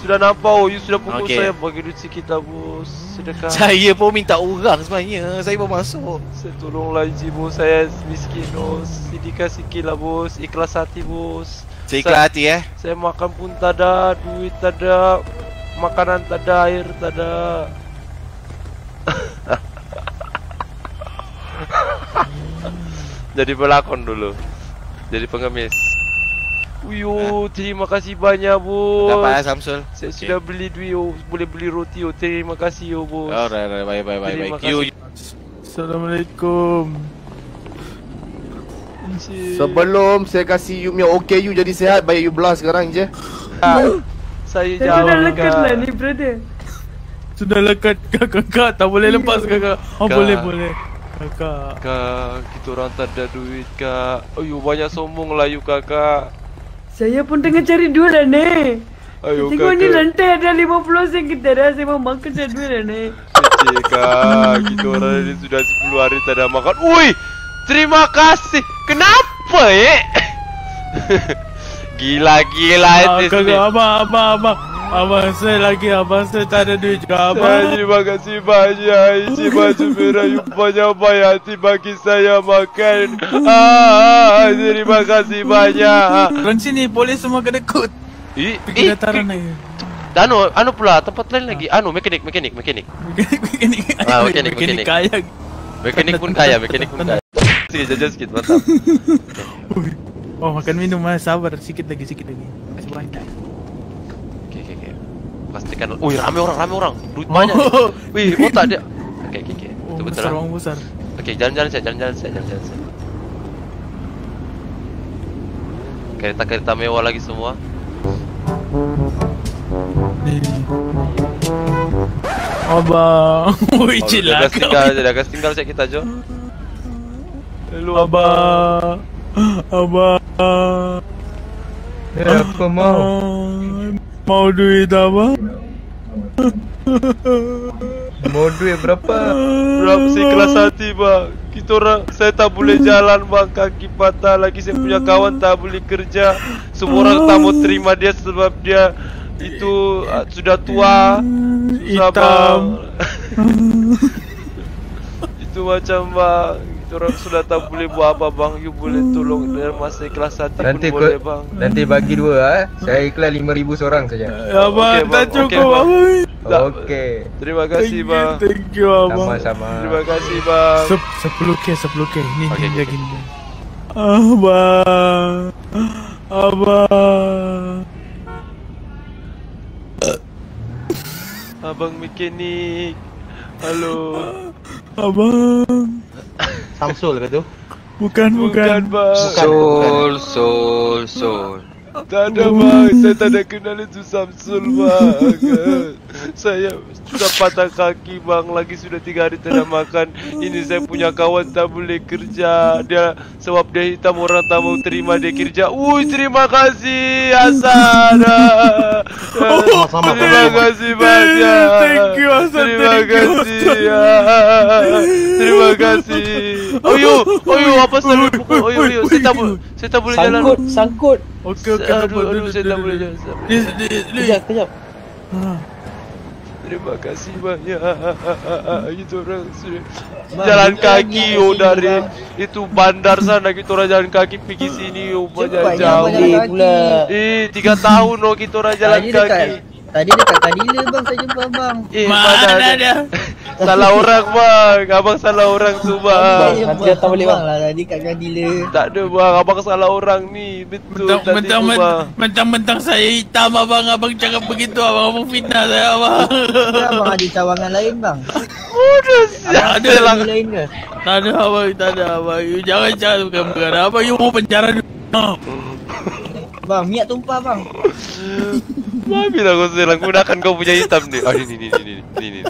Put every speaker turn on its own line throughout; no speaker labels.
Sudah nampak oh, you sudah pukul
Okey.
saya Bagi duit sikit lah bos. Sedekah.
Saya pun minta orang sebenarnya. Saya pun masuk.
Saya tolonglah Encik bos. Saya miskin bos. Sedekah sikit lah bos. Ikhlas hati bos.
Saya ikhlas hati eh.
Saya makan pun tak ada Duit tak ada Makanan tak ada Air tak ada. Jadi pelakon dulu. Jadi pengemis Uyo, terima kasih banyak bos
Tak apa eh Samsul.
Saya sudah beli duit oh, Boleh beli roti oh. Terima kasih oh bos
Alright, alright, bye bye bye
Terima
bye. You
Assalamualaikum.
Encik.
Sebelum saya kasih you punya OKU jadi sihat Bayar you belah sekarang je
Saya
Saya
jauh
sudah lekat lah ni brother
Sudah lekat kakak, kakak. Tak boleh lepas kakak. Oh
Kak.
boleh boleh. Kakak.
Kak, kita orang tak ada duit kak Ayo banyak sombong lah you kakak
Saya pun tengah cari duit lah ni
Ayo
Tengok ni
kakak
lantai ada 50 sen kita dah Saya mau makan cari duit lah ni
Cik kak, kita orang ni sudah 10 hari tak ada makan. Ui, terima kasih. Kenapa eh? Gila-gila
Ah,
itu
kakak abang abang abang. Abang saya lagi abang saya tak ada duit juga abang.
Terima kasih banyak Isi baju merah you banyak baik hati bagi saya makan ah, Terima kasih banyak
Orang sini polis semua kena kut.
Eh,
Pergi
eh,
dataran lagi.
anu, anu pula tempat lain lagi Anu, mekanik, mekanik, mekanik
Mekanik
Ah, mekanik, mekanik.
kaya.
Mekanik pun kaya, mekanik pun kaya Sikit, jajan sikit, mantap
Oh makan minum mas sabar sikit lagi sikit lagi. Masih banyak.
Pastikan, ui rame orang, rame orang Duit banyak
Oh.
Wih, otak dia Okey, okey, okey
Oh,
Itu betul
besar
lah
orang besar.
Okey, jalan-jalan saya, jalan-jalan saya, jalan-jalan saya Kereta-kereta mewah lagi semua
Ni. Abang, woi
Oh,
cilaka.
Dah tinggal je, dah kasi tinggal saya kita Jo Hello
Abang, abang.
Ya, apa mau?
Mau duit abang?
Mau duit berapa?
Berapa sih kelas hati bang Kita orang Saya tak boleh jalan bang Kaki patah lagi Saya punya kawan tak boleh kerja Semua orang tak mau terima dia Sebab dia Itu uh, Sudah tua Susah,
Hitam.
bang. Itu macam bang orang sudah tak boleh buat apa bang You boleh tolong Dari masa kelas hati
Nanti
pun boleh
kau
bang
nanti bagi dua ah. Saya ikhlas 5000 seorang saja.
Abang,
Okey,
tak
bang.
cukup
Okey, bang.
abang.
Tak.
Okey.
Terima
Thank
kasih
you,
bang
thank you abang.
Sama-sama.
Terima kasih bang
Sep, 10k, 10k. Ni,
Okey,
ni
okey,
lagi ni. Abang. Abang.
Abang mekanik Halo
Abang.
Samsul ke tu?
Bukan,
Bukan.
Bukan.
bang
Sol, sol, sol.
Tak ada bang, saya tak ada kenal itu Samsul bang Saya sudah patah kaki bang, lagi sudah tiga hari tidak makan. Ini saya punya kawan tak boleh kerja. Dia, sebab dia hitam orang tak mau terima dia kerja. Ui terima kasih Hasan.
Sama-sama.
Terima kasih banyak
Thank you, Hasan.
Terima kasih ah. Terima kasih Oh yo, oh yo, apa salah pukul Oh yo, yo, saya tak boleh Saya tak boleh jalan
Sangkut, sangkut.
Okey, okey.
Aduh, aduh, saya tak boleh jalan.
Kejap, kejap.
Ah.
Terima kasih banyak Kita orang sudah Jalan kaki
lagi
oh dari. Itu bandar sana Kita orang jalan kaki pergi sini oh
Cepat
jauh. Eh tiga tahun oh kita orang jalan kaki
Tadi dekat Kadila bang saya jumpa abang.
Eh
Mana
mana
dia?
Salah orang bang Abang salah orang tu
Bang,
bang
nanti datang balik bang. lah tadi kat Kadila.
Tak ada bang Abang salah orang ni Betul
Mentang, mentang,
bang
mentang, mentang saya hitam abang, abang cakap begitu abang, abang fitnah saya abang.
Abang ada cawangan lain bang?
Bodoh
Tak ada
Ini lain ke?
Tak ada abang, tak ada abang. You jangan cakap bukan bukan. Abang you mau penjara dulu.
Bang, minyak tumpah bang.
Babi lah kau selang Gunakan kau punya hitam ni Ah ni ni ni ni ni ni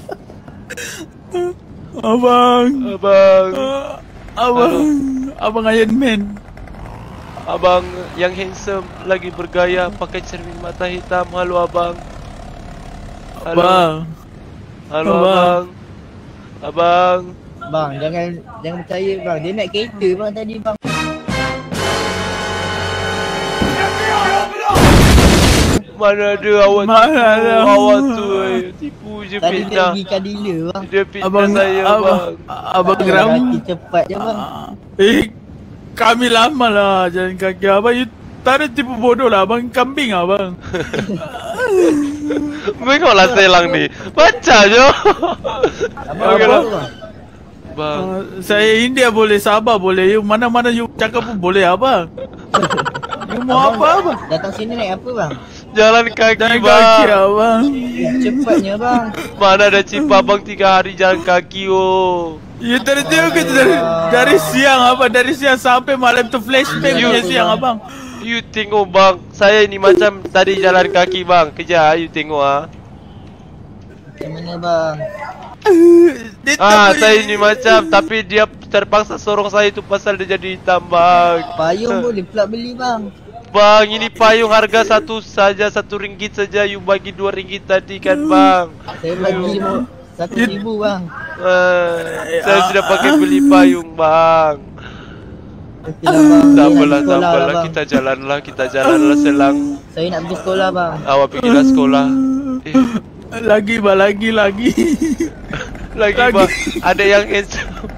Abang.
Abang
Ah, abang. Abang Iron Man.
Abang yang handsome Lagi bergaya Pakai cermin mata hitam Halo abang Halo
Abang.
Halo
Abang.
abang Abang
Bang, jangan jangan percaya bang. Dia naik kereta bang tadi bang.
Mana ada awak
Mana
tipu
ada.
Awak tu eh. Tipu je
Tadi dia
fitnah
pergi kat dealer bang
Dia fitnah
Abang
saya
abang,
bang
abang geram.
kaki cepat je bang
Ah, Eh, kami lama lah jalan kaki abang. You tak ada tipu bodoh lah abang kambing abang.
Bengok lah selang ni Baca je
Abang apa
lah.
bang?
Uh, saya India boleh Sabah boleh. You mana-mana you cakap pun boleh abang. you mau apa abang?
Datang sini naik apa bang?
Jalan kaki
Jalan kaki
bang
abang.
Cepatnya bang.
Mana ada cip abang? Tiga hari jalan kaki oh.
You tadi tengok kita dari, dari siang apa dari siang sampai malam tu flashback
You-
punya siang abang.
You tengok bang. Saya ni macam tadi jalan kaki bang. Ah, you tengok ah.
Mana bang?
Dia
Ah, saya ni macam tapi dia terpaksa sorong saya tu pasal dia jadi hitam bang.
Payung boleh pula beli bang
Bang, ini payung harga satu saja satu ringgit saja. You bagi dua ringgit tadi kan bang.
Saya bagi Satu ribu bang
Ah, saya sudah pakai beli payung bang.
Lah bang
Tak apalah, tak apalah.
lah, bang.
Kita jalanlah, kita jalanlah selang.
Saya nak pergi sekolah bang
Awak pergilah sekolah. Eh,
Lagi bah lagi lagi.
lagi
Lagi.
bang, ada yang handsome.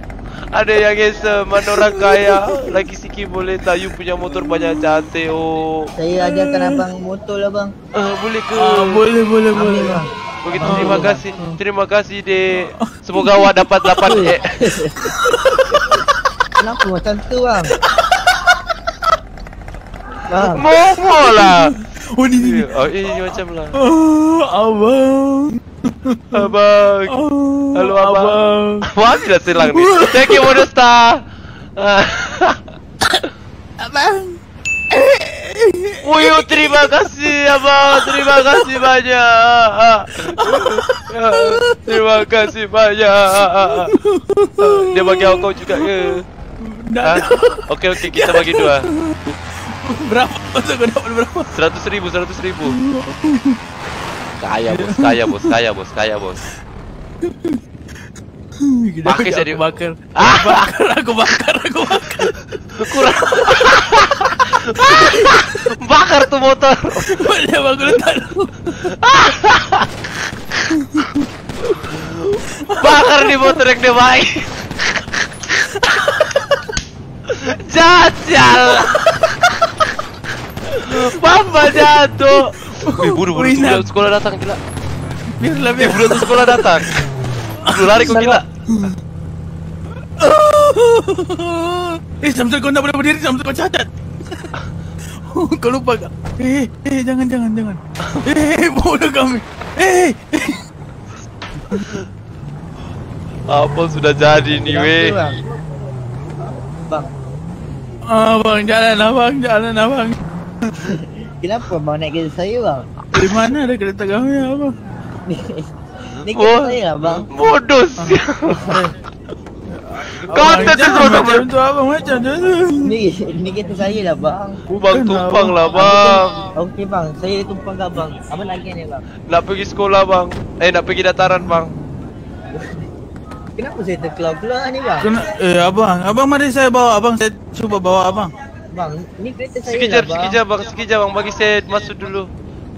Ada yang handsome, mana orang kaya Lagi sikit boleh tak you punya motor banyak cantik oh
Saya ajarkan abang motor lah bang
Ah, boleh ke?
Ah, boleh boleh boleh.
Ambil bang
Begitu terima kasih. Terima kasih dek. Semoga awak dapat 8 eh.
Kenapa macam tu bang? Bang
Momo lah.
Oh ni ni. ni.
Oh ini macam lah.
Oh, abang.
Abang.
Oh,
Halo, abang.
abang.
Wah tidak silang ni. Thank you Modesta. Ah.
Abang.
Wuyu terima kasih abang. Terima kasih banyak. Terima kasih banyak. Dia bagi aku kau juga ke?
Dah
Ah,
ada.
Okey okey kita bagi dua.
Berapa masa kau dapat berapa?
Seratus ribu, seratus ribu. Kaya bos, kaya bos, kaya bos, kaya bos. Pakai
Aku
saya di-
bakar.
Ah!
Bakar, aku bakar, aku bakar.
Kurang. Bakar tuh motor.
Aku letak dulu.
Bakar di motor yang dia baik. Jajal. Mama jatuh. Eh, buru buru
Wih,
budak
nak-
sekolah datang gila.
Biarlah
Eh,
biar.
budak tu sekolah datang. Buru lari kau gila.
Eh, Samsul kau tak boleh berdiri, Samsul kau cacat. kau lupa kak? Eh, eh, jangan, jangan, jangan. Eh, bodoh kami. Eh,
Apa sudah jadi ni weh?
bang? Bang
abang jalan, abang jalan, abang.
Kenapa bang naik kereta saya bang?
Di mana ada kereta kami, abang?
Ni, ni
Oh.
kereta saya lah bang
Bodoh. Kau
Abang,
tak sesuatu
macam tu, abang macam tu.
Ni, ni kereta saya lah bang
Bang tumpang lah bang.
Okey bang, saya tumpang kat bang Abang nak ni bang
Nak pergi sekolah bang. Eh nak pergi dataran bang.
Kenapa saya terkeluar-keluar ni bang?
Kena, eh, abang, abang mari saya bawa abang, saya cuba bawa abang.
Bang, ni kereta saya
Sekejap,
lah bang
sekejap bang, sekejap bang. Bagi saya masuk dulu.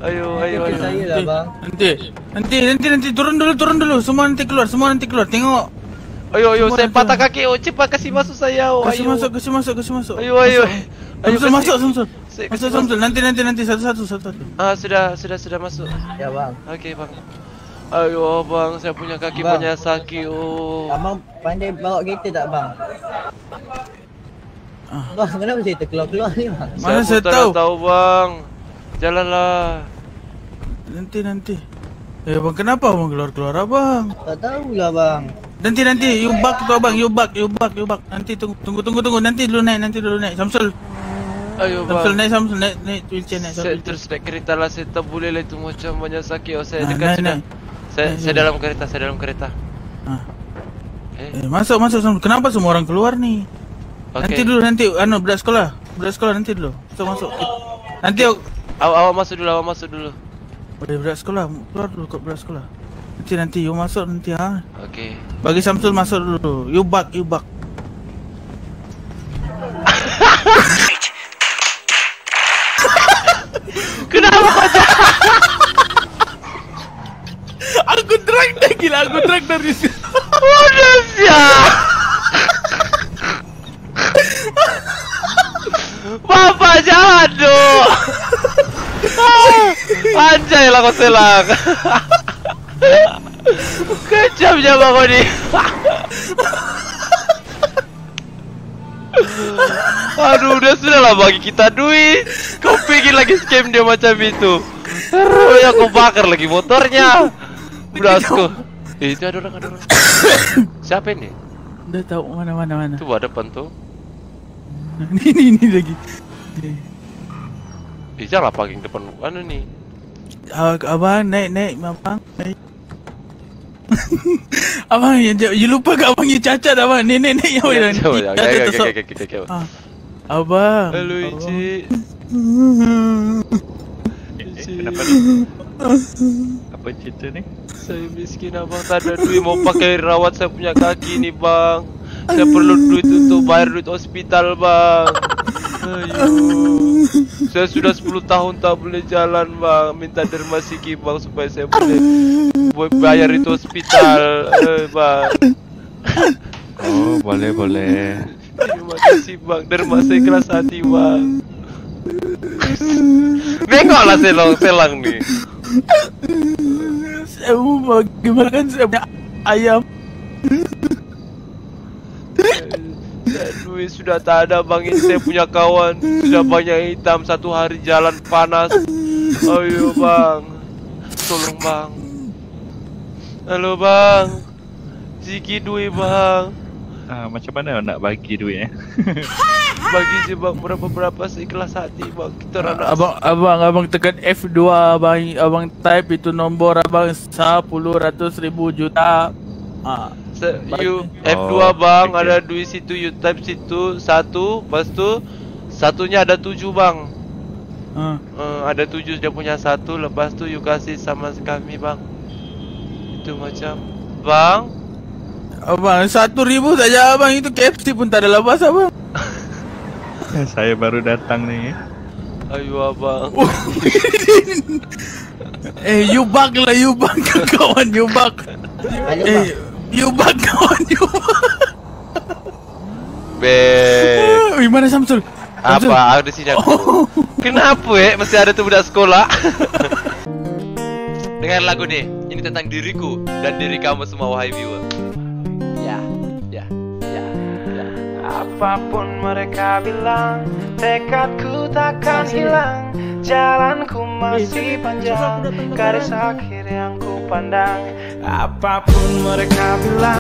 Ayo, ayo,
Kereta
ayo.
saya lah bang
Nanti, nanti, nanti, nanti, turun dulu, turun dulu. Semua nanti keluar, semua nanti keluar. Tengok.
Ayo, ayo,
Semua
saya
ada.
patah kaki. Oh, cepat kasih masuk saya. Oh,
Kasih
ayo.
masuk, kasih masuk, kasih masuk.
Ayo, ayo. Ayo,
Samsul, masuk, Samsul.
Saya
Masuk,
kasih
Samsul. Nanti, nanti, nanti. Satu-satu, satu-satu.
Ah, sudah, sudah, sudah masuk.
Ya bang
Okey bang. Ayo bang, saya punya kaki
Bang.
banyak sakit. Oh.
Abang pandai bawa kereta tak bang?
Ah.
Bang, kenapa saya terkeluar-keluar ni bang?
Mana saya
tak
tahu?
tahu bang. Jalanlah.
Nanti, nanti. Eh, abang, kenapa abang keluar-keluar, abang?
Tak tahulah bang
Nanti, nanti. You back tu, abang. You back, you back, you back. Nanti, tunggu, tunggu, tunggu, tunggu. Nanti dulu naik, nanti dulu naik. Samsul.
Ayo
Samsul,
bang.
naik, Samsul. Naik, naik wheelchair, naik.
Saya
Samsul.
terus naik kereta lah. Saya tak boleh lah itu macam banyak sakit. Oh, saya
Ah,
dekat
naik,
sudah.
naik.
Saya,
Naik,
saya
naik.
dalam kereta. Saya dalam kereta.
Ah.
Eh,
Eh, masuk, masuk, Samsul. Kenapa semua orang keluar ni? Okay.
Nanti
dulu nanti anu budak sekolah. Budak sekolah nanti dulu. Kita masuk. Nanti
okay. aw awak masuk dulu, awak masuk dulu.
Boleh budak sekolah, keluar dulu kat budak sekolah. Nanti nanti you masuk nanti ha.
Okey.
Bagi Samsul masuk dulu. You bug, you bug.
Kenapa macam?
aku drag dah
gila, aku drag dari sini. Anjay lah kau selang. Kejamnya bang Odi. Aduh, udah sudah lah bagi kita duit. Kau pikir lagi scam dia macam itu. Terus ya kau bakar lagi motornya. Brasku. Eh, itu ada orang, ada orang. Siapa ini?
Udah tahu mana mana mana.
Tuh ada depan tuh.
Ini ini ini lagi.
Eh, jangan parking depan mana nih?
Ah, abang naik naik abang naik. abang ya, you lupa ke abang you cacat abang yang
Ya,
yang
coba, ya,
yang
ya, ya,
tersok.
ya, ya, ya, ya, ya.
Ah, Abang. Abang.
Ici.
Kenapa ni? Apa cerita ni?
Saya miskin abang tak ada duit mau pakai rawat saya punya kaki ni bang. Saya perlu duit untuk bayar duit hospital bang. Ayo. Saya sudah 10 tahun tak boleh jalan bang. Minta derma sikit bang supaya saya boleh bayar itu hospital. Eh bang.
Oh, boleh boleh.
Terima kasih bang. Derma saya keras hati bang. Tengoklah selang selang ni.
Saya mau bagi makan saya punya ayam.
Duit sudah tak ada bang. Ini saya punya kawan. Sudah banyak hitam. Satu hari jalan panas. Ayo bang. Tolong bang. Halo bang. Ziki duit bang.
Ah, macam mana nak bagi duit eh?
Bagi je bang. Berapa-berapa seikhlas hati bang. Kita orang nak
Abang abang abang tekan F2 abang. Abang type itu nombor abang 10 ratus ribu juta. Ah.
Se- you
bagi-
F2
Oh,
bang
okay.
ada duit situ you type situ satu Lepas tu Satunya ada tujuh bang
Ah.
uh, Ada tujuh dia punya satu Lepas tu you kasih sama kami bang Itu macam Bang
Abang satu ribu saja abang itu KFC pun tak ada lepas abang.
Saya baru datang ni.
Ayo abang
eh you bug lah you bug kawan you bug. Eh you bug kawan you.
Beb
Ui mana Samsul? Samsul.
Apa? Ada sini aku Kenapa eh? Mesti ada tu budak sekolah. Dengar lagu ni. Ini tentang diriku Dan diri kamu semua wahai viewer. Ya. Ya. Ya. Ya. Apapun mereka bilang Tekadku takkan hilang. Jalanku masih panjang. Garis akhir yang ku pandang Apapun mereka bilang